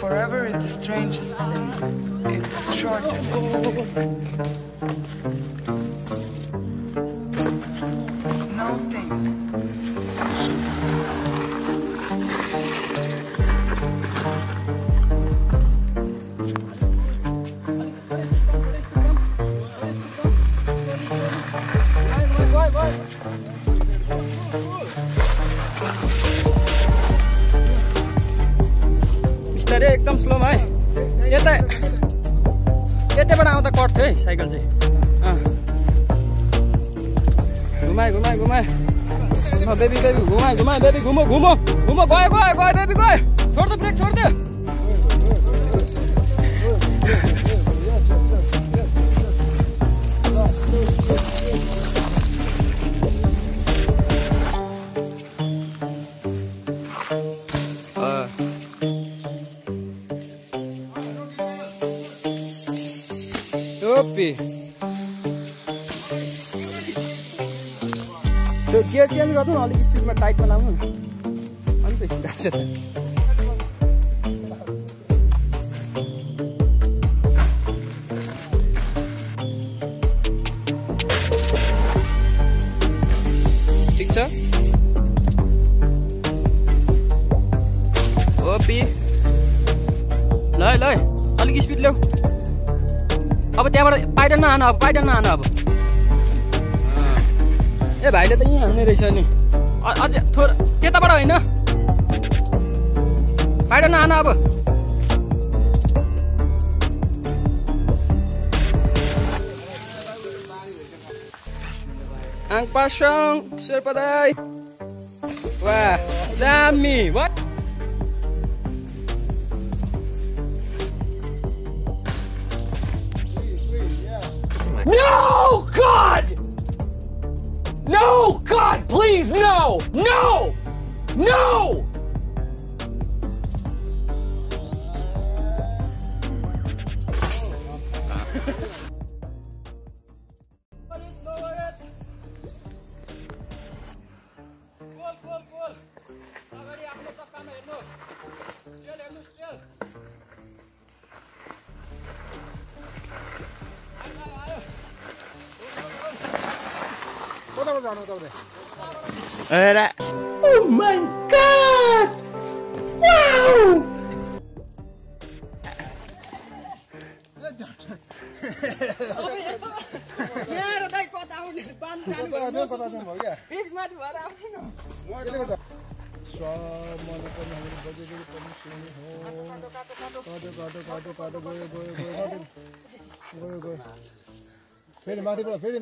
Forever is the strangest thing. It's shorter than एकदम स्लोमा है। यता यताबाट आउँदा कट्थ्यो है साइकल चाहिँ। घुमाए घुमाए घुमाए अँ, बेबी बेबी घुमाए घुमाए बेबी घुमो घुमो घुमो गयो गयो गयो बेबी गयो। छोडिदियो ब्रेक छोडिदियो भी। तो गियर चेंज कर दो ना अलग स्पीड में टाइट बनाउनु अनि त स्पिड ठिक छ? ओपी। ल ल अलग स्पीड ल्याऊ अब त्यहाँबाट पाइडनमा हान अब पाइडनमा हान अब। ए भाइले त यहीँ हान्ने रहेछ नि। अझै थोर त्यताबाट होइन। पाइडनमा हान अब। आङ पासङ शेर्पा दाई। वा दामी what No, God! No, God, please, no! No! No! जानु न फेरि माथिबाट फेरि